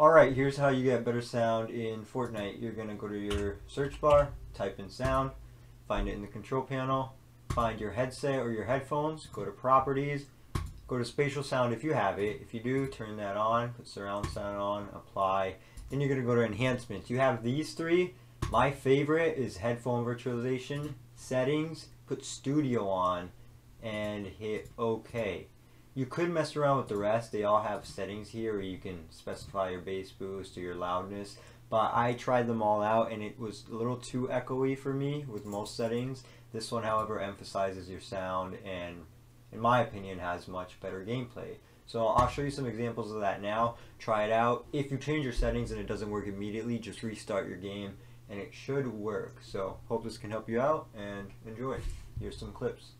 Alright, here's how you get better sound in Fortnite. You're going to go to your search bar, type in sound, find it in the control panel, find your headset or your headphones, go to properties, go to spatial sound if you have it. If you do, turn that on, put surround sound on, apply. Then you're going to go to enhancements. You have these three. My favorite is headphone virtualization, settings, put studio on, and hit OK. You could mess around with the rest. They all have settings here where you can specify your bass boost or your loudness. But I tried them all out and it was a little too echoey for me with most settings. This one, however, emphasizes your sound and, in my opinion, has much better gameplay. So I'll show you some examples of that now. Try it out. If you change your settings and it doesn't work immediately, just restart your game and it should work. So hope this can help you out and enjoy. Here's some clips.